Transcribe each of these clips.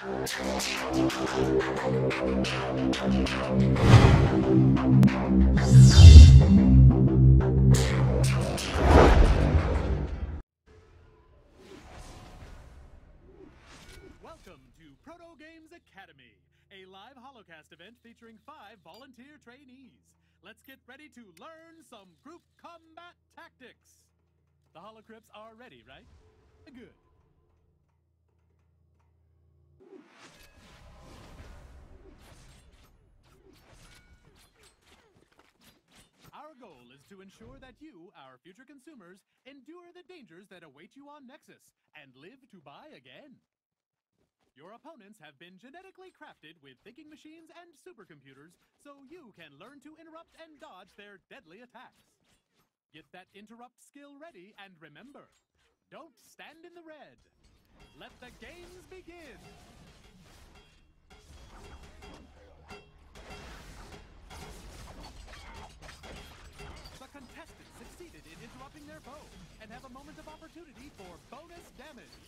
Welcome to Protogames Academy, a live holocast event featuring five volunteer trainees. Let's get ready to learn some group combat tactics. The holocrypts are ready, right? Good. Goal is to ensure that you, our future consumers, endure the dangers that await you on Nexus and live to buy again. Your opponents have been genetically crafted with thinking machines and supercomputers so you can learn to interrupt and dodge their deadly attacks. Get that interrupt skill ready and remember don't stand in the red. Let the games begin. Succeeded in interrupting their foe and have a moment of opportunity for bonus damage.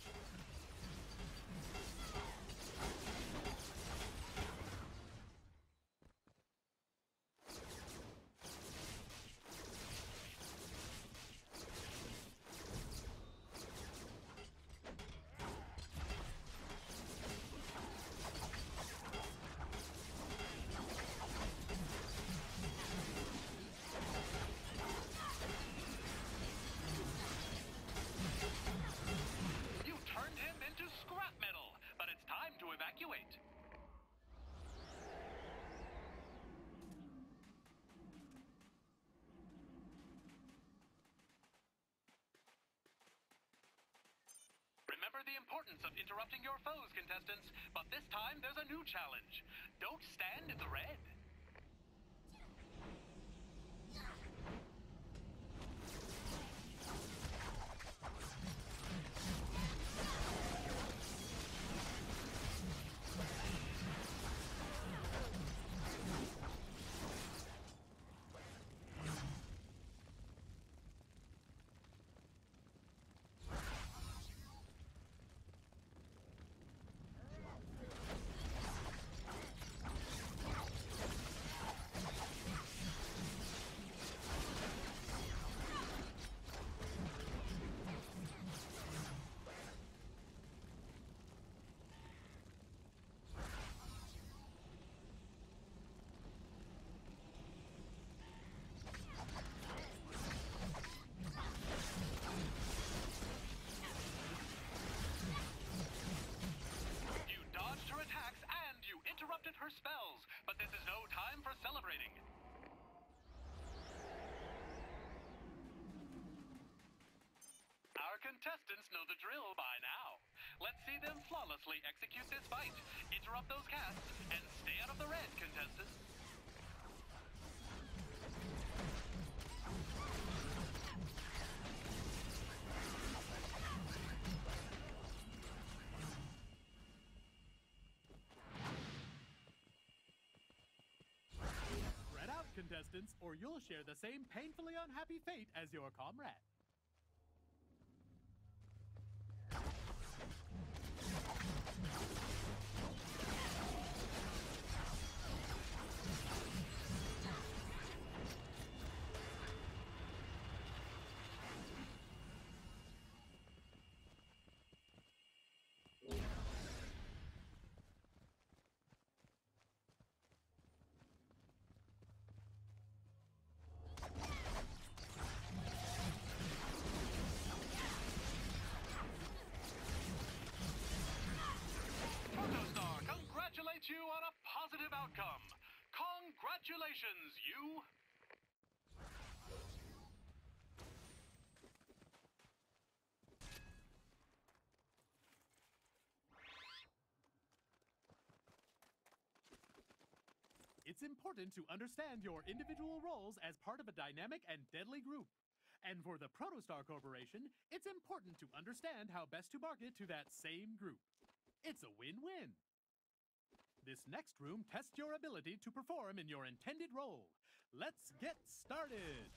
Importance of interrupting your foes, contestants, but this time there's a new challenge. Don't stand in the red. You dodged her attacks and you interrupted her spells, but this is no time for celebrating. Our contestants know the drill by now. Let's see them flawlessly execute this fight. Interrupt those casts and stay out of the red, contestants. Spread out, contestants, or you'll share the same painfully unhappy fate as your comrade. Yeah. It's important to understand your individual roles as part of a dynamic and deadly group. And for the Protostar Corporation, it's important to understand how best to market to that same group. It's a win win. This next room tests your ability to perform in your intended role. Let's get started.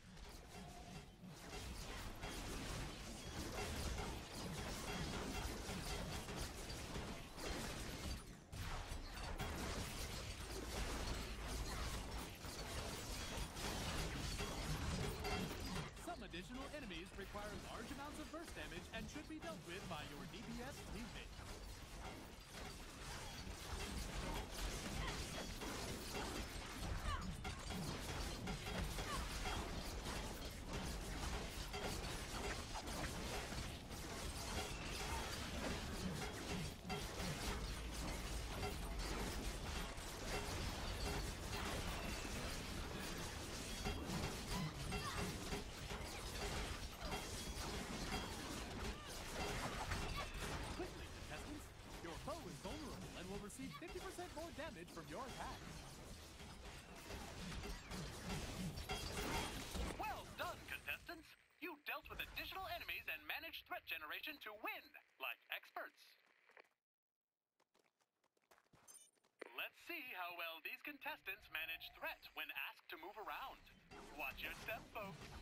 Watch your folks.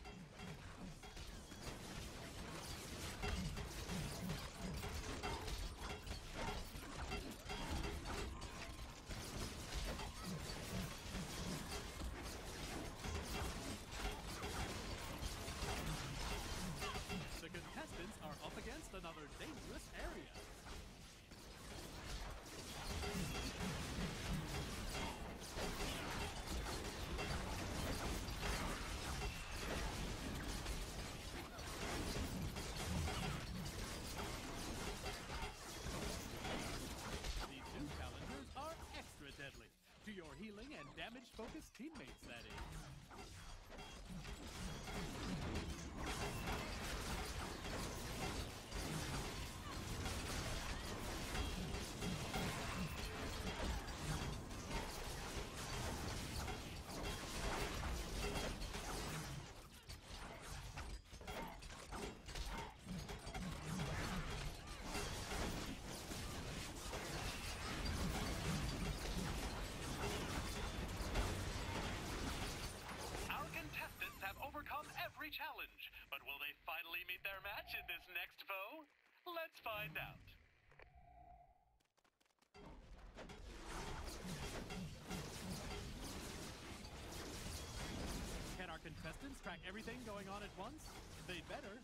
Contestants track everything going on at once? They'd better.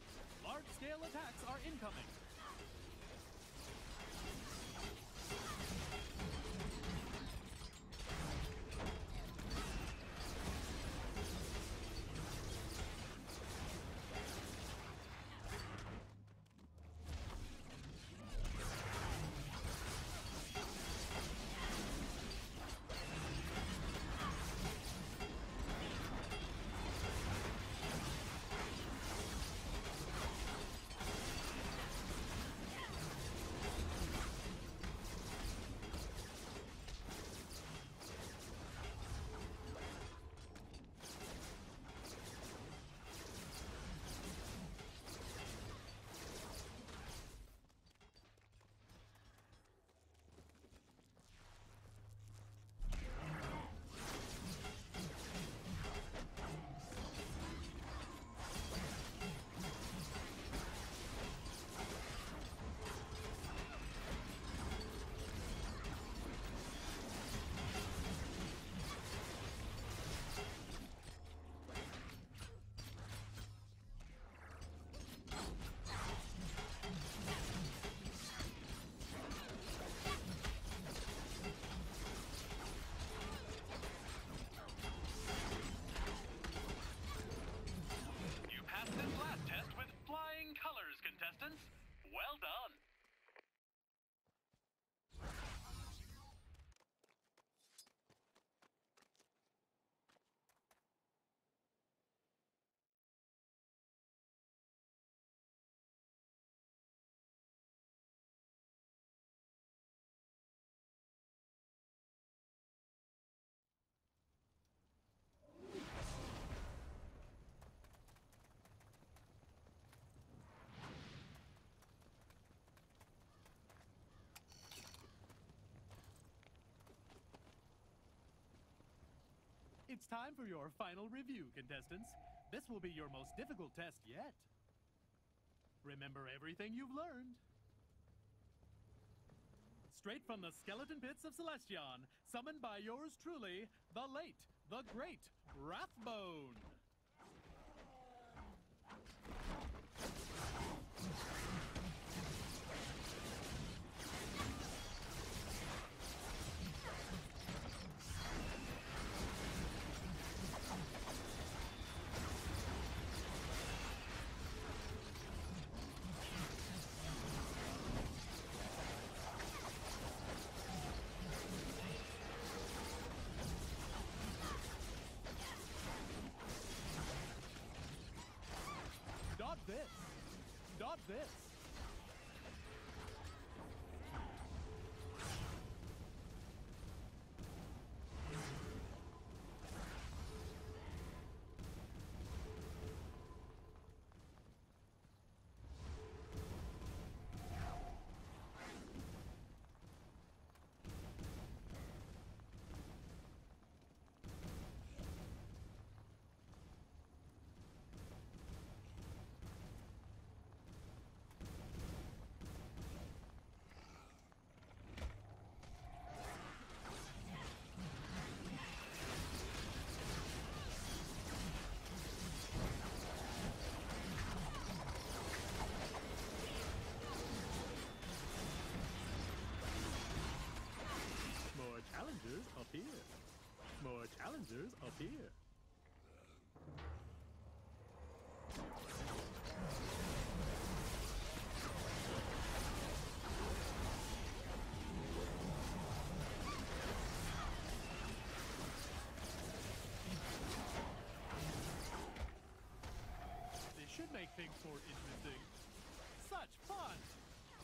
Large-scale attacks are incoming. It's time for your final review, contestants. This will be your most difficult test yet. Remember everything you've learned. Straight from the skeleton pits of Celestion, summoned by yours truly, the late, the great Wrathbone. Not this. Should make things more interesting. Such fun!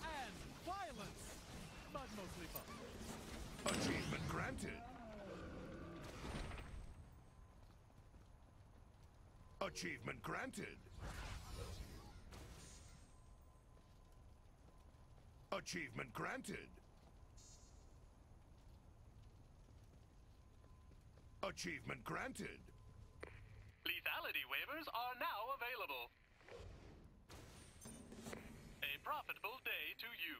And violence! But mostly fun. Achievement granted. Achievement granted. Achievement granted. Achievement granted. Lethality waivers are now available profitable day to you.